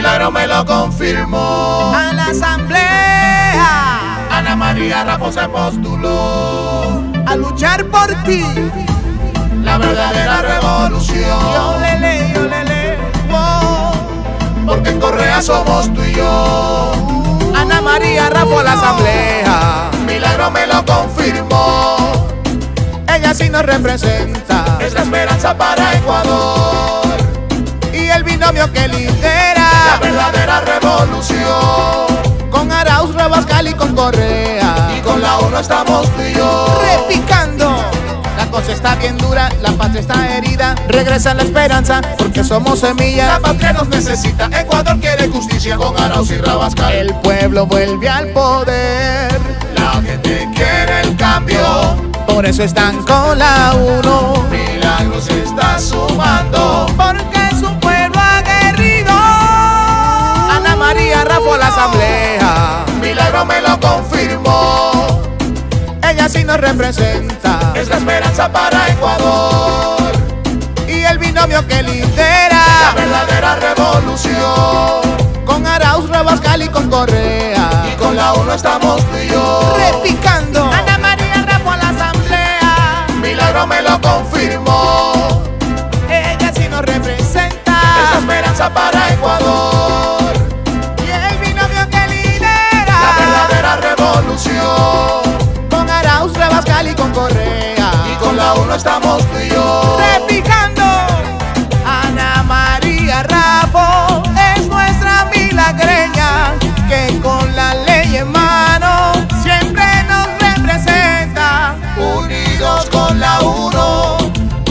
Milagro me lo confirmó. A la asamblea. Ana María Raffo se postuló. A luchar por ti. La verdadera revolución. Yo le le, yo le le. Wow. Porque en Correa somos tú y yo. Ana María Raffo a la asamblea. Milagro me lo confirmó. Ella sí nos representa. Es la esperanza para Ecuador. Estamos tú y yo. Repicando. La cosa está bien dura, la patria está herida. Regresa la esperanza, porque somos semilla. La patria nos necesita, Ecuador quiere justicia con Arauz y Rabascal. El pueblo vuelve al poder. La gente quiere el cambio. Por eso están con la uno. Milagro se está sumando. Porque es un pueblo aguerrido. Ana María Raffo a la asamblea. Milagro me lo confirmó. Ella sí nos representa. Es la esperanza para Ecuador. Y el binomio que lidera. La verdadera revolución. Con Arauz, Rabascal y con Correa. Y con la uno estamos tú y yo. Repicando. Ana María Raffo a la asamblea. Milagro me lo uno estamos tú y yo. Repicando. Ana María Raffo es nuestra milagreña que con la ley en mano siempre nos representa. Unidos con la uno.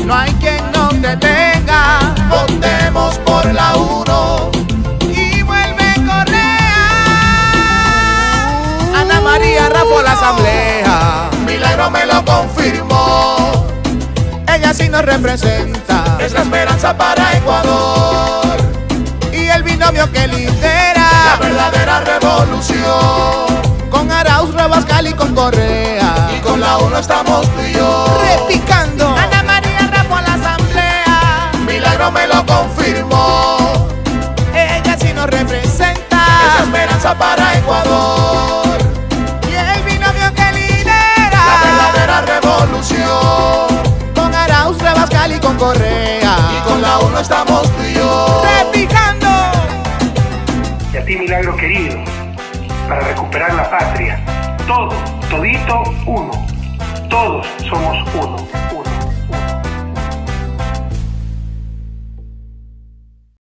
No hay quien nos detenga. Votemos por la uno. Y vuelve Correa. Ana María Raffo a la asamblea. Milagro me lo nos representa. Es la esperanza para Ecuador. Y el binomio que lidera. La verdadera revolución. Con Arauz, Rabascal y con Correa. Y con la uno estamos tú y yo. Repicando. Ana María Raffo a la asamblea. Milagro me lo confirmó. Ella sí nos representa. Es la esperanza para Estamos tú y yo. Repicando. y a ti milagro querido, para recuperar la patria. Todo, todito, uno. Todos somos uno. uno.